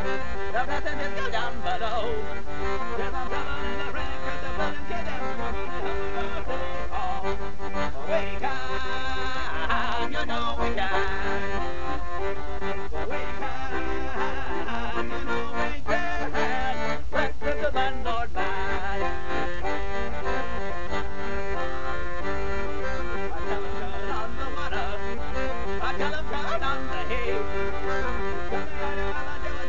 The passengers go down below. There's a trouble in the wreck of the building, get coming up the. We can, you know we can. We can, you know we can. Let's put the landlord. I tell him turn on the water.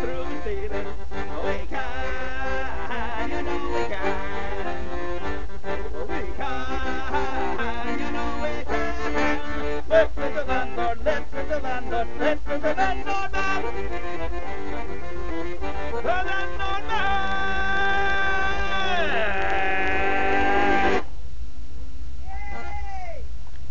through the ceiling. We can, you know we can. We can, you know we can. Let's the landlord, let's the landlord, let's man. Landlord man.